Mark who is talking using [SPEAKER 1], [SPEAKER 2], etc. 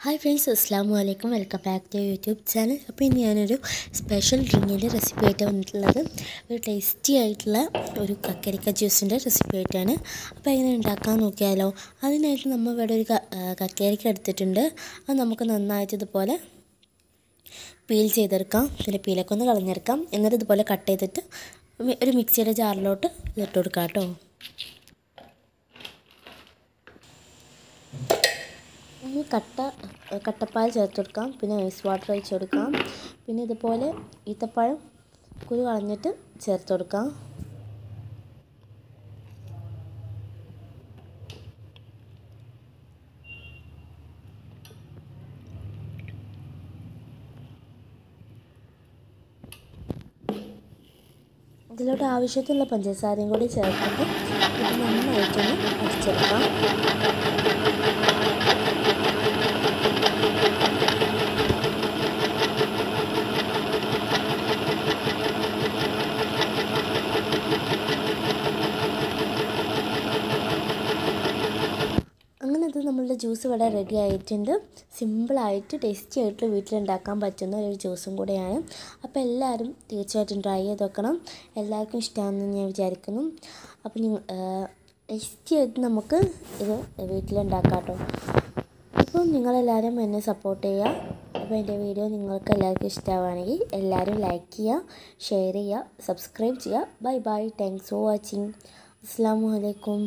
[SPEAKER 1] Hi friends അസ്സാം വലൈക്കും welcome back to YouTube channel അപ്പോൾ ഇന്ന് ഞാനൊരു സ്പെഷ്യൽ ഡ്രിങ്കിന്റെ റെസിപ്പി ആയിട്ട് വന്നിട്ടുള്ളത് ഒരു ടേസ്റ്റി ആയിട്ടുള്ള ഒരു കക്കരിക്ക ജ്യൂസിന്റെ റെസിപ്പി ആയിട്ടാണ്. അപ്പോൾ എങ്ങനെ ഉണ്ടാക്കാൻ നോക്കിയാലോ? അതിനായിട്ട് നമ്മൾ ഇവിടെ ഒരു കക്കരിക്ക എടുത്തിട്ടുണ്ട്. അത് നമുക്ക് നന്നായിട്ട് ഇതുപോലെ പീൽ ചെയ്തെടുക്കാം. പിന്നെ പീലൊക്കെ ഒന്ന് കളഞ്ഞെടുക്കാം. എന്നിട്ട് ഇതുപോലെ കട്ട് ചെയ്തിട്ട് ഒരു മിക്സിയുടെ ജാറിലോട്ട് ഇതിട്ട് കൊടുക്കാം കേട്ടോ. ഇനി കട്ട കട്ടപ്പാൽ ചേർത്ത് കൊടുക്കാം പിന്നെ ഐസ് വാട്ടർ ഒഴിച്ച് കൊടുക്കാം പിന്നെ ഇതുപോലെ ഈത്തപ്പഴം കുരു കളഞ്ഞിട്ട് ചേർത്ത് കൊടുക്കാം ഇതിലോട്ട് ആവശ്യത്തിനുള്ള പഞ്ചസാരയും കൂടി ചേർത്തിട്ട് ഇത് നന്നായിട്ടൊന്ന് അടിച്ചെടുക്കാം അങ്ങനെ ഇത് നമ്മളുടെ ജ്യൂസ് ഇവിടെ റെഡി ആയിട്ടുണ്ട്. സിമ്പിളായിട്ട് ടേസ്റ്റി ആയിട്ട് വീട്ടിലുണ്ടാക്കാൻ പറ്റുന്ന ഒരു ജ്യൂസും കൂടെയാണ്. അപ്പോൾ എല്ലാവരും തീർച്ചയായിട്ടും ട്രൈ ചെയ്ത് നോക്കണം. എല്ലാവർക്കും ഇഷ്ടമാണെന്ന് ഞാൻ വിചാരിക്കുന്നു. അപ്പോൾ ടേസ്റ്റി ആയിട്ട് നമുക്ക് ഇത് വീട്ടിലുണ്ടാക്കാം കേട്ടോ. അപ്പോൾ നിങ്ങളെല്ലാവരും എന്നെ സപ്പോർട്ട് ചെയ്യുക. അപ്പോൾ എന്റെ വീഡിയോ നിങ്ങൾക്ക് എല്ലാവർക്കും ഇഷ്ടമാവുകയാണെങ്കിൽ എല്ലാവരും ലൈക്ക് ചെയ്യുക ഷെയർ ചെയ്യുക സബ്സ്ക്രൈബ് ചെയ്യുക. Bye bye thanks for watching അസ്സാം വലൈക്കും